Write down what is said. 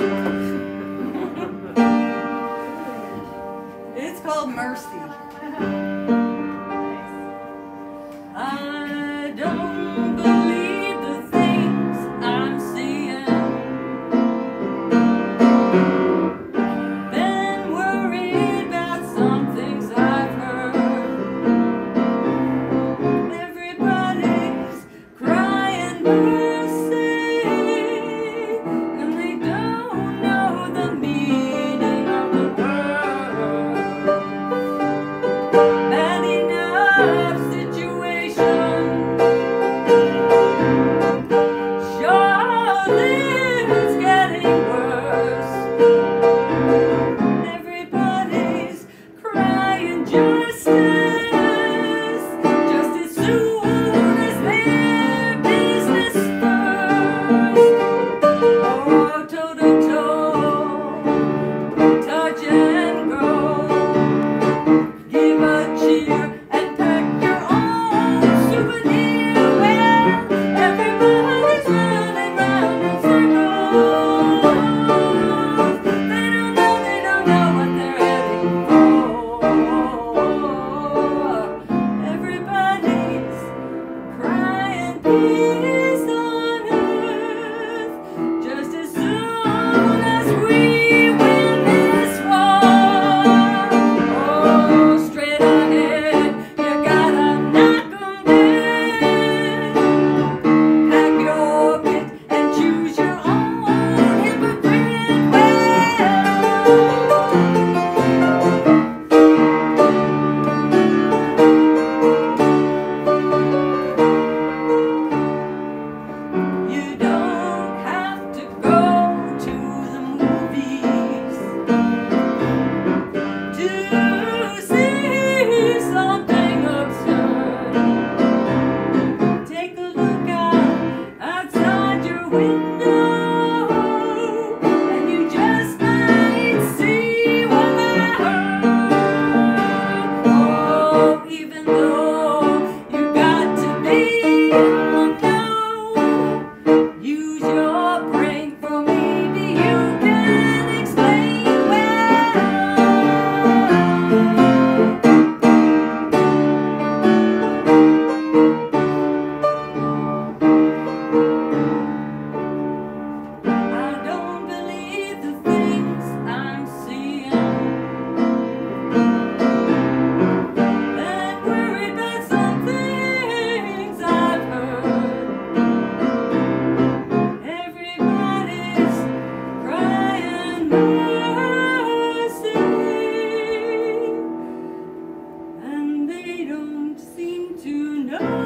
it's called Mercy. I don't believe the things I'm seeing. Been worried about some things I've heard. Everybody's crying. Música and they don't seem to know.